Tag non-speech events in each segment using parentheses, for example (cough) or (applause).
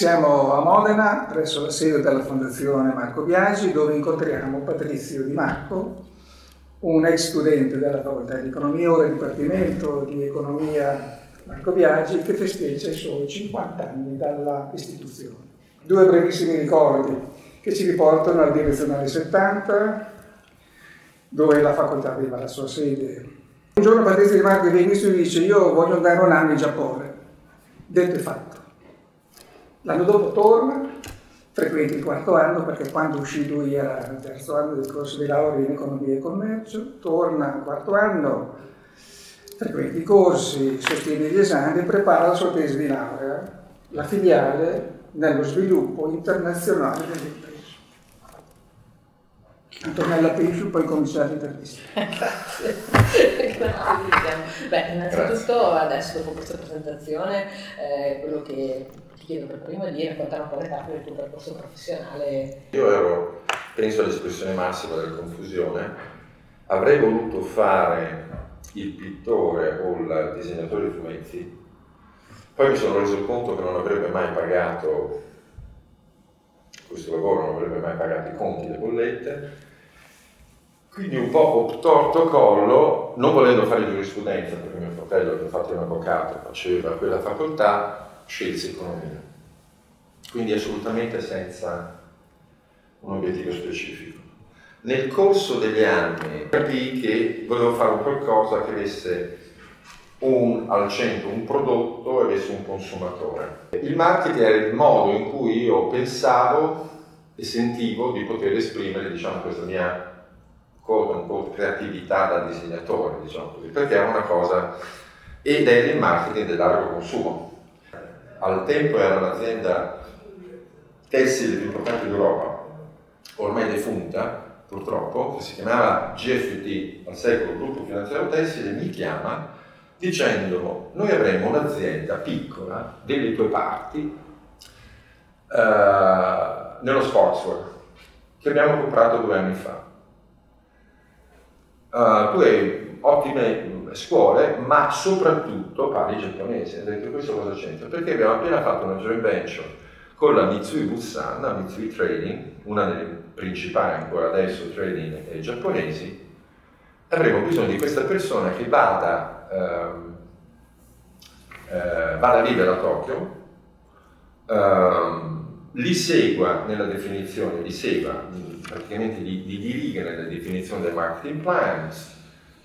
Siamo a Modena, presso la sede della Fondazione Marco Biagi, dove incontriamo Patrizio Di Marco, un ex studente della Facoltà di Economia, ora Dipartimento di Economia Marco Biagi, che festeggia i suoi 50 anni dalla istituzione. Due brevissimi ricordi che ci riportano al direzionale 70, dove la facoltà aveva la sua sede. Un giorno Patrizio Di Marco viene e dice io voglio andare un anno in Giappone. Detto e fatto. L'anno dopo torna, frequenta il quarto anno perché quando uscì lui era il terzo anno del corso di laurea in economia e commercio, torna al quarto anno, frequenta i corsi, sostiene gli esami e prepara la sua tesi di laurea, la filiale nello sviluppo internazionale dell'impresa. Antonella Pesciu, poi cominciare l'intervista. (laughs) Grazie. Grazie. Beh, innanzitutto adesso dopo questa presentazione eh, quello che chiedo per primo è di raccontare un po' le tappe del tuo percorso professionale. Io ero, penso all'espressione massima della confusione, avrei voluto fare il pittore o il disegnatore di fumetti, poi mi sono reso conto che non avrebbe mai pagato questo lavoro, non avrebbe mai pagato i conti, le bollette, quindi un po' torto collo, non volendo fare giurisprudenza, perché mio fratello che ha fatto un avvocato faceva quella facoltà, scelse economia. Quindi assolutamente senza un obiettivo specifico. Nel corso degli anni capii che volevo fare qualcosa che avesse un, al centro un prodotto e avesse un consumatore. Il marketing era il modo in cui io pensavo e sentivo di poter esprimere diciamo, questa mia creatività da disegnatore, diciamo così, perché era una cosa ed è il marketing del largo consumo. Al tempo era un'azienda tessile più importante d'Europa, ormai defunta purtroppo, che si chiamava GFT, al secolo Gruppo Finanziario Tessile, mi chiama dicendo noi avremo un'azienda piccola delle tue parti uh, nello sportswear che abbiamo comprato due anni fa Uh, tu hai ottime scuole, ma soprattutto parli giapponese. Ho detto questo cosa c'entra? Perché abbiamo appena fatto una joint venture con la Mitsui Bussan, la Mitsui Trading, una delle principali ancora adesso trading giapponesi. Avremo bisogno di questa persona che vada, ehm, eh, vada a vivere a Tokyo, ehm, li segua nella definizione, li segua praticamente li, li diriga nella definizione del marketing plan,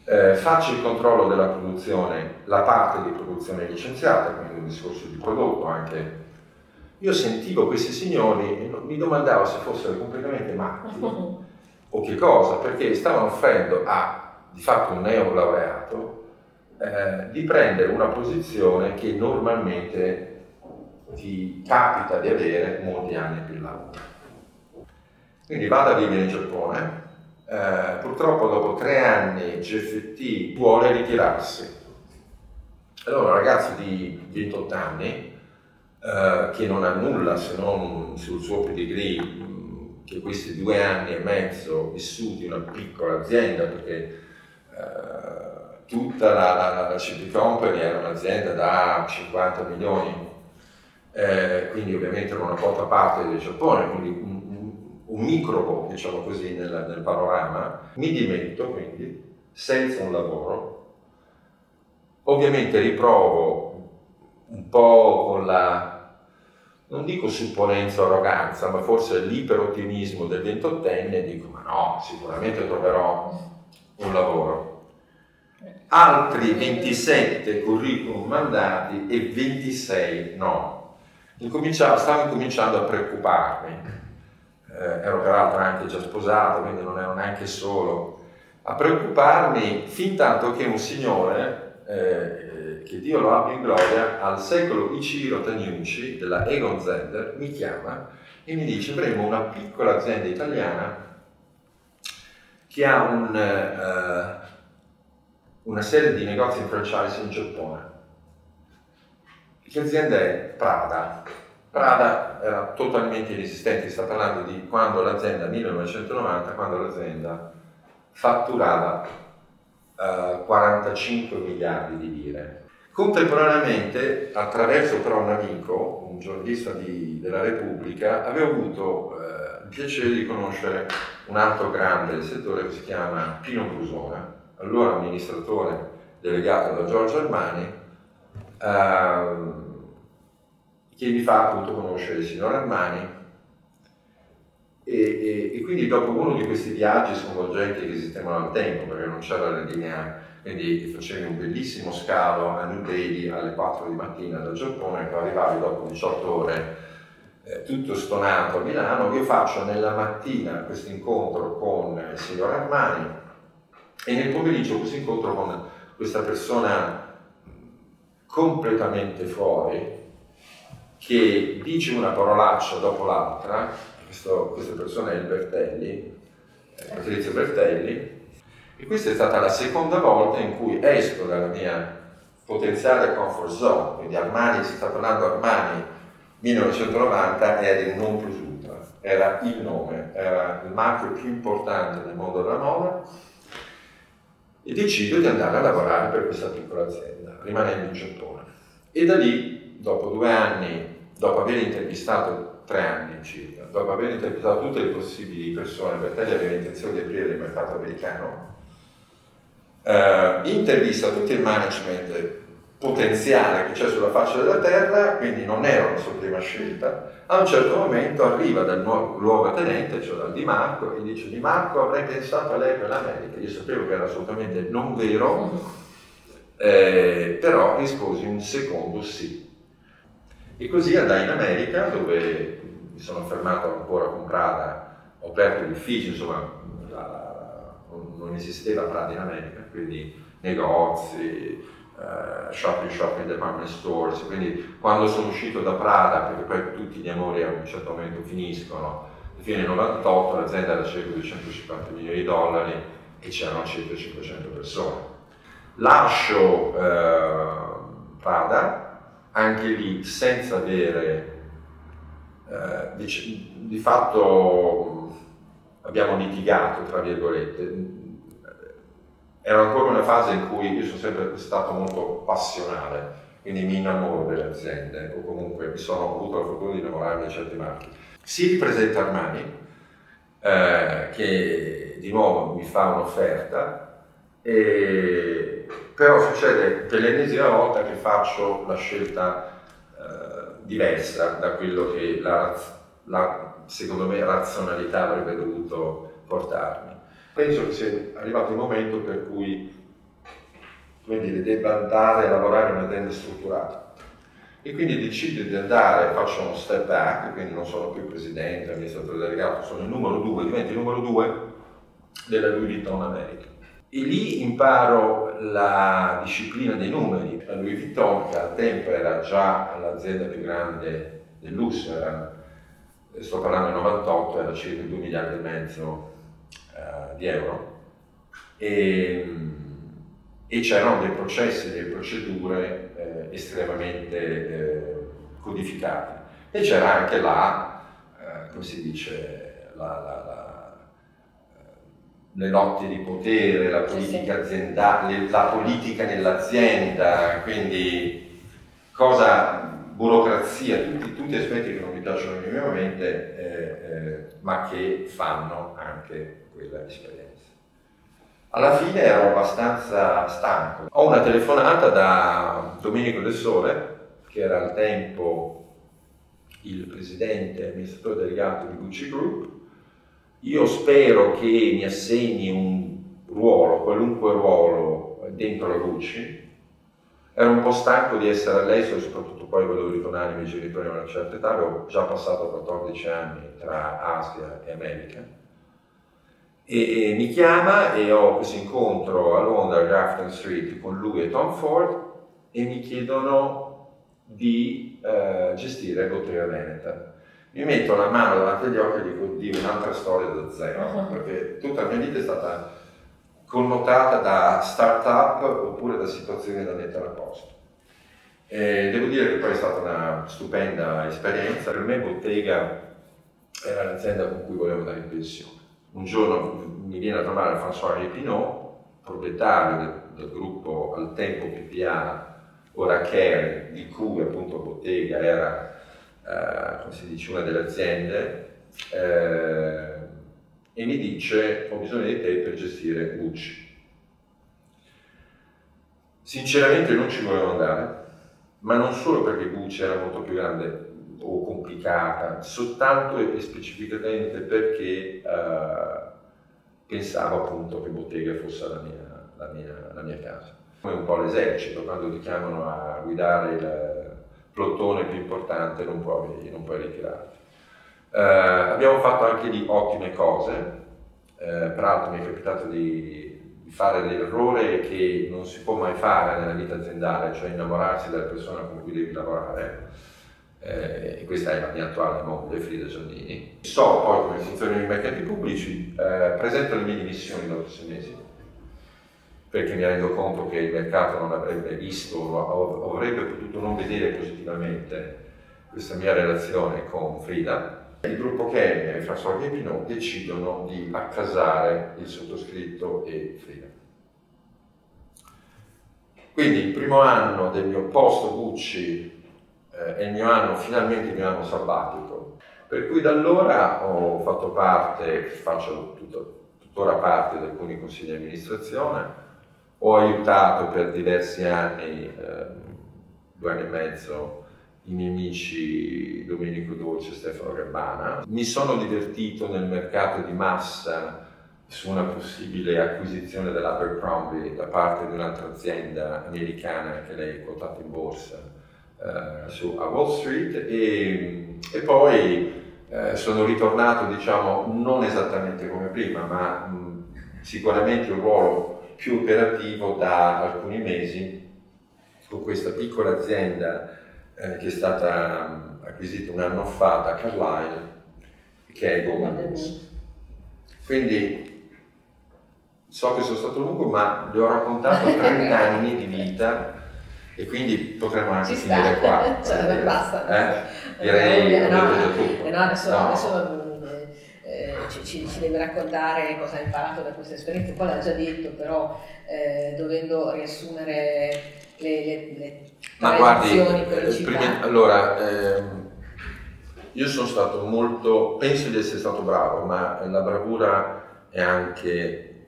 eh, faccia il controllo della produzione, la parte di produzione licenziata, quindi un discorso di prodotto anche. Io sentivo questi signori e mi domandavo se fossero completamente matti (laughs) o che cosa, perché stavano offrendo a di fatto un neolaureato eh, di prendere una posizione che normalmente ti capita di avere molti anni più là. Quindi vado a vivere in Giappone, eh, purtroppo dopo tre anni GFT vuole ritirarsi. Allora un ragazzo di 28 anni, eh, che non ha nulla se non sul suo pedigree, che questi due anni e mezzo vissuti in una piccola azienda, perché eh, tutta la, la, la CP Company era un'azienda da 50 milioni, eh, quindi ovviamente era una quota parte del Giappone, quindi un microbo, diciamo così, nel, nel panorama, mi dimetto quindi senza un lavoro. Ovviamente riprovo un po' con la, non dico supponenza o arroganza, ma forse l'iperottimismo del ventottenne dico ma no, sicuramente troverò un lavoro. Altri 27 curriculum mandati e 26 no. Incominciavo, stavo incominciando a preoccuparmi eh, ero peraltro anche già sposato, quindi non ero neanche solo, a preoccuparmi fin tanto che un signore, eh, che Dio lo abbia in gloria, al secolo Ichiro Taniuchi della Egon Zender mi chiama e mi dice avremo una piccola azienda italiana che ha un, uh, una serie di negozi in franchise in Giappone. Che azienda è? Prada Prada era totalmente inesistente, sta parlando di quando l'azienda, 1990, quando l'azienda fatturava eh, 45 miliardi di lire. Contemporaneamente, attraverso però un amico, un giornalista di, della Repubblica, avevo avuto eh, il piacere di conoscere un altro grande del settore che si chiama Pino Brusone, allora amministratore delegato da Giorgio Armani, ehm, che mi fa appunto conoscere il signor Armani. E, e, e, quindi dopo uno di questi viaggi sconvolgenti che esistevano al tempo, perché non c'era la linea, quindi facevi un bellissimo scalo a New Delhi alle 4 di mattina dal Giappone, poi arrivavi dopo 18 ore eh, tutto stonato a Milano, io faccio nella mattina questo incontro con il signor Armani e nel pomeriggio questo incontro con questa persona completamente fuori che dice una parolaccia dopo l'altra questo, questa persona è il Bertelli, Patrizio Bertelli, e questa è stata la seconda volta in cui esco dalla mia potenziale comfort zone, quindi Armani, si sta parlando Armani 1990 era il non plus ultra, era il nome, era il marchio più importante nel mondo della moda e decido di andare a lavorare per questa piccola azienda, rimanendo in Giappone. E da lì, dopo due anni, dopo aver intervistato tre anni circa, dopo aver intervistato tutte le possibili persone, Bertelli aveva intenzione di aprire il mercato americano, eh, intervista tutto il management potenziale che c'è sulla faccia della terra, quindi non era una sua prima scelta, a un certo momento arriva dal nuovo, nuovo tenente, cioè dal Di Marco, e dice Di Marco avrei pensato a lei per l'America, io sapevo che era assolutamente non vero, eh, però risposi un secondo sì. E così andai in America dove mi sono fermato ancora con Prada, ho aperto l'ufficio, insomma la, non esisteva Prada in America, quindi negozi, uh, shopping shopping department stores, quindi quando sono uscito da Prada, perché poi tutti gli amori a un certo momento finiscono, fine del 98 l'azienda era circa 250 milioni di dollari e c'erano circa 500 persone. Lascio uh, Prada, anche lì senza avere eh, di, di, fatto abbiamo litigato, tra virgolette. Era ancora una fase in cui io sono sempre stato molto passionale, quindi mi innamoro delle aziende o comunque mi sono avuto la fortuna di innamorarmi di certi marchi. Si ripresenta Armani, eh, che di nuovo mi fa un'offerta, e, però succede per l'ennesima volta che faccio la scelta diversa da quello che la, la, secondo me razionalità avrebbe dovuto portarmi. Penso che sia arrivato il momento per cui come dire, debba andare a lavorare in un'azienda strutturata. E quindi decido di andare, faccio uno step back, quindi non sono più presidente, amministratore delegato, sono il numero due, divento il numero due della Louis Vuitton America. E lì imparo la disciplina dei numeri. La Louis Vuitton, che al tempo era già l'azienda più grande del lusso, era, sto parlando del 98, era circa 2 miliardi e mezzo uh, di euro. E, e, c'erano dei processi, delle procedure eh, estremamente eh, codificate. E c'era anche la, eh, come si dice, la, la, la le lotte di potere, la politica aziendale, la politica nell'azienda, quindi cosa, burocrazia, tutti, tutti aspetti che non mi piacciono minimamente, eh, eh, ma che fanno anche quella esperienza. Alla fine ero abbastanza stanco. Ho una telefonata da Domenico Del Sole, che era al tempo il presidente e amministratore delegato di Gucci Group, io spero che mi assegni un ruolo, qualunque ruolo, dentro la Gucci. Ero un po' stanco di essere all'estero, soprattutto poi volevo ritornare ai miei genitori a una certa età, avevo già passato 14 anni tra Asia e America. E, e mi chiama e ho questo incontro a Londra, Grafton Street, con lui e Tom Ford e mi chiedono di uh, gestire Bottega Veneta mi metto la mano davanti agli occhi e dico di un'altra storia da zero, uh-huh. (laughs) perché tutta la mia vita è stata connotata da start-up oppure da situazioni da mettere a posto. E devo dire che poi è stata una stupenda esperienza. Per me Bottega era l'azienda con cui volevo andare in pensione. Un giorno mi viene a trovare François Pinot, proprietario del, del gruppo al tempo PPA ora Care, di cui appunto Bottega era, eh, come si dice, una delle aziende, eh, e mi dice ho bisogno di te per gestire Gucci. Sinceramente non ci volevo andare, ma non solo perché Gucci era molto più grande o complicata, soltanto e specificatamente perché eh, pensavo appunto che Bottega fosse la mia, la mia, la mia casa. Come un po' l'esercito, quando ti chiamano a guidare il plotone più importante non puoi, non puoi ritirarti. Eh, abbiamo fatto anche lì ottime cose, eh, peraltro mi è capitato di fare l'errore che non si può mai fare nella vita aziendale, cioè innamorarsi della persona con cui devi lavorare. Eh, questa è la mia attuale moglie, Frida Giannini. So poi come funzionano i mercati pubblici, eh, presento le mie dimissioni dopo sei mesi, perché mi rendo conto che il mercato non avrebbe visto o avrebbe potuto non vedere positivamente questa mia relazione con Frida il gruppo Kenya e François Guépinot decidono di accasare il sottoscritto e Frida. Quindi il primo anno del mio posto Gucci eh, è il mio anno, finalmente il mio anno sabbatico, per cui da allora ho fatto parte, faccio tutto, tuttora parte di alcuni consigli di amministrazione, ho aiutato per diversi anni, eh, due anni e mezzo, i miei amici Domenico Dolce e Stefano Gabbana. Mi sono divertito nel mercato di massa su una possibile acquisizione dell'Abercrombie da parte di un'altra azienda americana che lei è quotata in borsa uh, su, a Wall Street e, e poi uh, sono ritornato diciamo non esattamente come prima ma mh, sicuramente un ruolo più operativo da alcuni mesi con questa piccola azienda eh, che è stata acquisita un anno fa da Carlyle, che è Goldman Woods. Quindi so che sono stato lungo, ma vi ho raccontato 30 (laughs) anni di vita e quindi potremmo anche Ci finire sta. qua. (laughs) Cioè, basta. Eh? Direi Eh, che no, tutto. eh, no, adesso, No. adesso, ci, ci- deve raccontare cosa ha imparato da questa esperienza, poi l'ha già detto, però eh, dovendo riassumere le, le, le Ma guardi, eh, prima- allora, ehm, io sono stato molto, penso di essere stato bravo, ma la bravura è anche,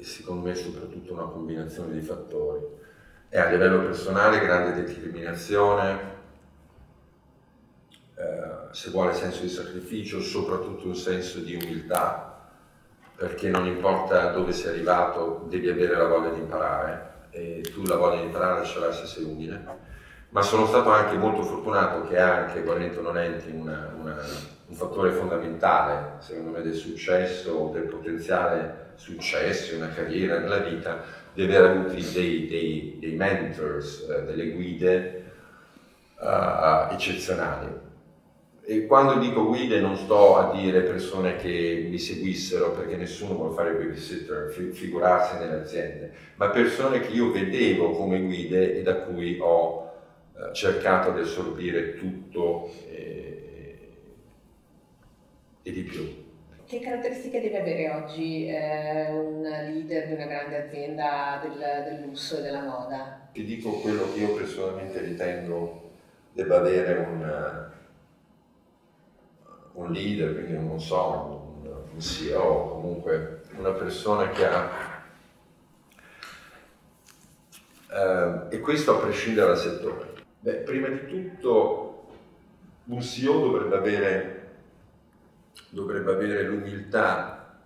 secondo me, soprattutto una combinazione di fattori. È a livello personale grande determinazione, eh, se vuole senso di sacrificio, soprattutto un senso di umiltà, perché non importa dove sei arrivato, devi avere la voglia di imparare e tu la voglia di imparare ce l'hai se sei umile. Ma sono stato anche molto fortunato che anche, volente o nolenti, una- una- un fattore fondamentale, secondo me, del successo del potenziale successo in una carriera, nella vita, di aver avuto dei, dei- dei mentors, eh, delle guide eh, eccezionali. E quando dico guide non sto a dire persone che mi seguissero perché nessuno vuole fare il babysitter, fi- figurarsi nelle aziende, ma persone che io vedevo come guide e da cui ho eh, cercato di assorbire tutto e, e di più. Che caratteristiche deve avere oggi eh, un leader di una grande azienda del, del lusso e della moda? Ti dico quello che io personalmente ritengo debba avere un, eh, un leader, quindi non so, un, un CEO, comunque una persona che ha... eh, e questo a prescindere dal settore. Beh, prima di tutto un CEO dovrebbe avere, dovrebbe avere l'umiltà,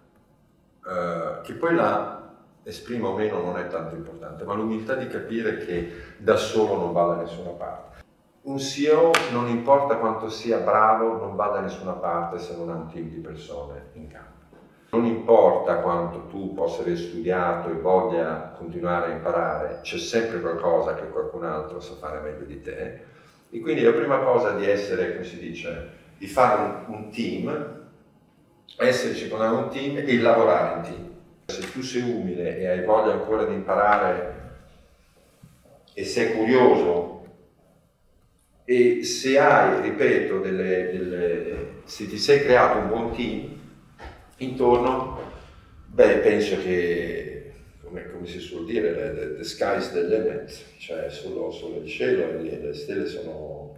eh, che poi la esprima o meno non è tanto importante, ma l'umiltà di capire che da solo non va da nessuna parte. Un CEO non importa quanto sia bravo, non va da nessuna parte se non ha un team di persone in campo. Non importa quanto tu possa aver studiato e voglia continuare a imparare, c'è sempre qualcosa che qualcun altro sa fare meglio di te. E quindi la prima cosa di essere, come si dice, di fare un, un team, essere circondato da un team e lavorare in team. Se tu sei umile e hai voglia ancora di imparare e sei curioso e se hai, ripeto, delle, delle- se ti sei creato un buon team intorno, beh, penso che come, come, si suol dire, the, the sky's the limit, cioè solo, solo il cielo e le stelle sono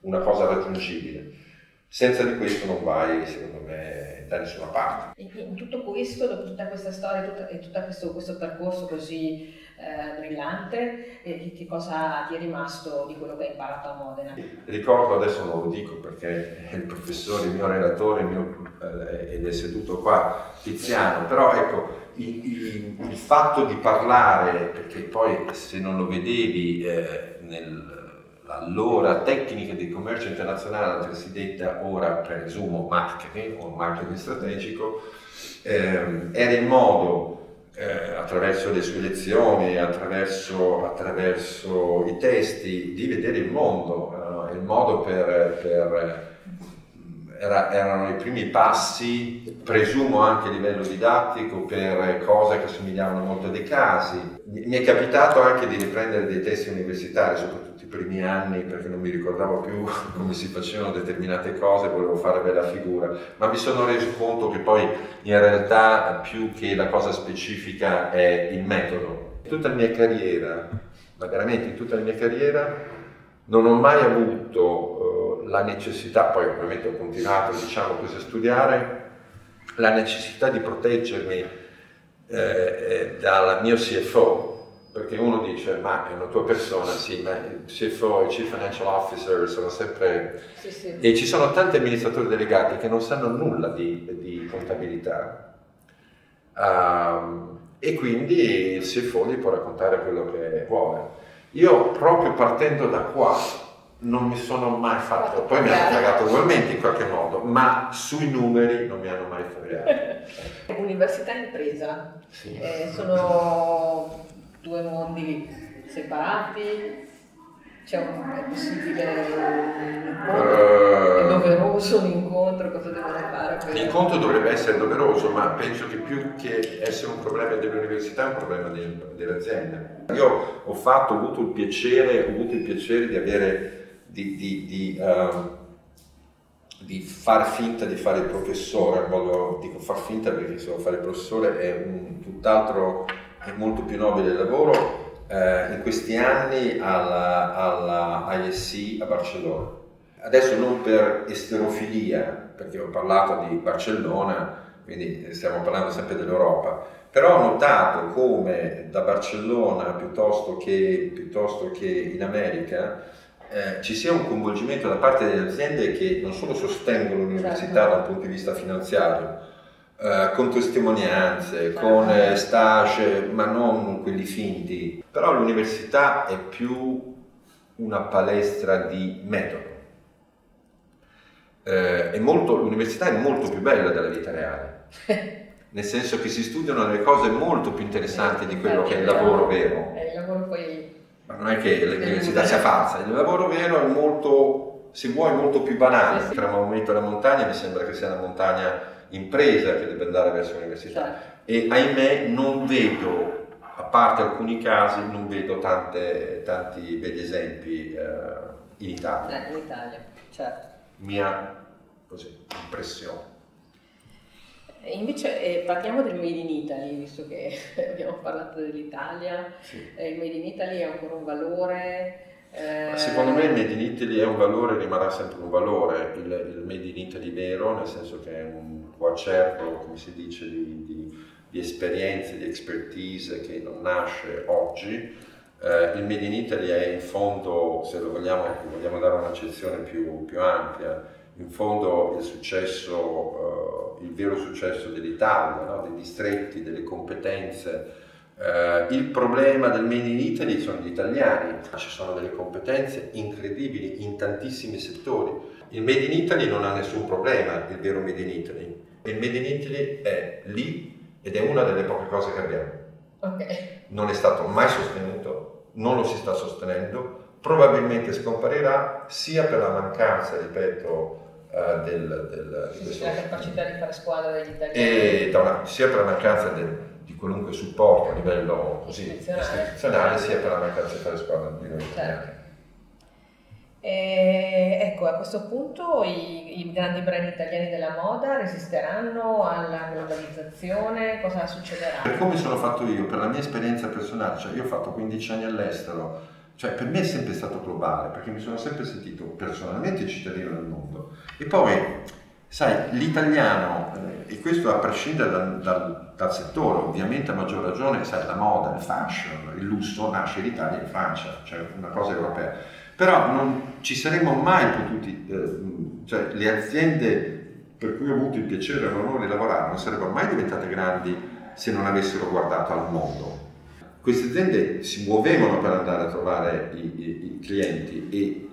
una cosa raggiungibile. Senza di questo non vai, secondo me, da nessuna parte. In tutto questo, dopo tutta questa storia e tutto questo, questo, percorso così eh, brillante, eh, che cosa ti è rimasto di quello che hai imparato a Modena? Ricordo, adesso non lo dico perché è il professore, il mio relatore, il mio, eh, ed è seduto qua, Tiziano, però ecco, il, il, il, fatto di parlare, perché poi se non lo vedevi eh, nel allora tecnica di commercio internazionale, si detta ora presumo marketing o marketing strategico, ehm, era il modo eh, attraverso le sue lezioni, attraverso, attraverso, i testi, di vedere il mondo, eh, il modo per, per era, erano i primi passi, presumo anche a livello didattico, per cose che somigliavano molto a dei casi. Mi è capitato anche di riprendere dei testi universitari, soprattutto i primi anni, perché non mi ricordavo più (laughs) come si facevano determinate cose, volevo fare bella figura, ma mi sono reso conto che poi in realtà più che la cosa specifica è il metodo. Tutta la mia carriera, ma veramente tutta la mia carriera, non ho mai avuto uh, la necessità, poi ovviamente ho continuato diciamo così a studiare, la necessità di proteggermi eh, eh dal mio CFO, perché uno dice ma è una tua persona, sì, ma il CFO il Chief Financial Officer sono sempre... Sì, sì. E ci sono tanti amministratori delegati che non sanno nulla di, di contabilità. Um, e quindi il CFO gli può raccontare quello che vuole. Io proprio partendo da qua non mi sono mai fatto, poi mi hanno cagato ugualmente in qualche modo, ma sui numeri non mi hanno mai fregato. (laughs) Università impresa sì. eh, sono due mondi separati, c'è un, è possibile un incontro, uh, è doveroso un incontro, cosa devono fare? L'incontro dovrebbe essere doveroso, ma penso che più che essere un problema dell'università è un problema delle aziende. Io ho fatto, ho avuto il piacere, ho avuto il piacere di avere, di, di, di, uh, di far finta di fare il professore, modo, dico far finta perché se fare il professore è un tutt'altro, è molto più nobile il lavoro, eh, in questi anni alla, alla ISC a Barcellona. Adesso non per esterofilia, perché ho parlato di Barcellona, quindi stiamo parlando sempre dell'Europa, però ho notato come da Barcellona piuttosto che, piuttosto che in America eh, ci sia un coinvolgimento da parte delle aziende che non solo sostengono l'università certo. da un punto di vista finanziario, eh, con testimonianze, con eh, stage, ma non quelli finti. Però l'università è più una palestra di metodo. Eh, molto, l'università è molto più bella della vita reale, (laughs) nel senso che si studiano delle cose molto più interessanti di quello che è il lavoro vero. È il lavoro poi... Ma non è che l'università sia falsa, il lavoro vero è molto, se vuoi, molto più banale. Tra un momento e la montagna mi sembra che sia una montagna impresa che deve andare verso l'università certo. e ahimè non vedo, a parte alcuni casi, non vedo tante, tanti begli esempi eh, in Italia. Eh, in Italia, certo. Mia così, impressione. Invece eh, parliamo del Made in Italy, visto che (laughs) abbiamo parlato dell'Italia. Sì. Eh, il Made in Italy è ancora un valore? Eh... Secondo me il Made in Italy è un valore rimarrà sempre un valore, il, il, Made in Italy vero, nel senso che è un coacervo, come si dice, di, di, di esperienze, di expertise che non nasce oggi. Eh, il Made in Italy è in fondo, se lo vogliamo, vogliamo dare un'accezione più, più, ampia, in fondo il successo, eh, il vero successo dell'Italia, no? dei distretti, delle competenze, Uh, il problema del Made in Italy sono gli italiani, ci sono delle competenze incredibili in tantissimi settori. Il Made in Italy non ha nessun problema, il vero Made in Italy. Il Made in Italy è lì ed è una delle poche cose che abbiamo. Okay. Non è stato mai sostenuto, non lo si sta sostenendo, probabilmente scomparirà sia per la mancanza, ripeto, Uh, del, del, sì, di questo, la capacità di fare squadra degli italiani. E, una, sia per la mancanza del, di qualunque supporto a livello così, istituzionale, sia per la mancanza di fare squadra di noi certo. E ecco, a questo punto i, i, grandi brand italiani della moda resisteranno alla globalizzazione? Cosa succederà? Per come sono fatto io, per la mia esperienza personale, cioè io ho fatto 15 anni all'estero, cioè per me è sempre stato globale, perché mi sono sempre sentito personalmente cittadino del mondo. E poi, sai, l'italiano, eh, e questo a prescindere dal, dal, dal, settore, ovviamente a maggior ragione, sai, la moda, il fashion, il lusso nasce in Italia e in Francia, cioè una cosa europea però non ci saremmo mai potuti, eh, cioè le aziende per cui ho avuto il piacere e l'onore di lavorare non sarebbero mai diventate grandi se non avessero guardato al mondo. Queste aziende si muovevano per andare a trovare i, i, i clienti e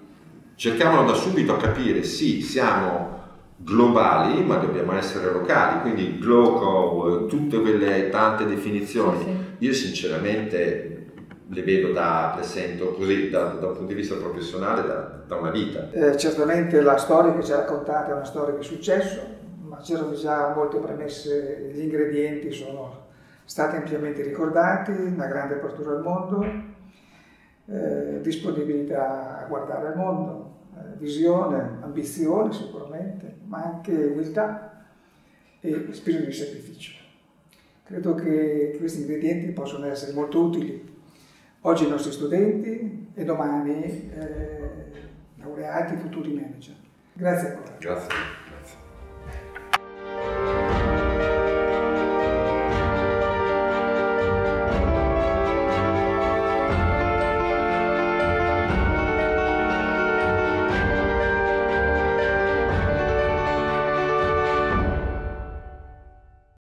cercavano da subito a capire sì, siamo globali, ma dobbiamo essere locali, quindi gloco, tutte quelle tante definizioni. Sì, sì. Io sinceramente le vedo da, le sento così da, da, un punto di vista professionale da, da una vita. Eh, certamente la storia che ci ha raccontato è una storia di successo, ma c'erano già molte premesse, gli ingredienti sono stati ampiamente ricordati, una grande apertura al mondo, eh, disponibilità a guardare al mondo, eh, visione, ambizione sicuramente, ma anche umiltà e spirito di sacrificio. Credo che questi ingredienti possono essere molto utili oggi i nostri studenti e domani eh, laureati futuri manager. Grazie ancora. Grazie.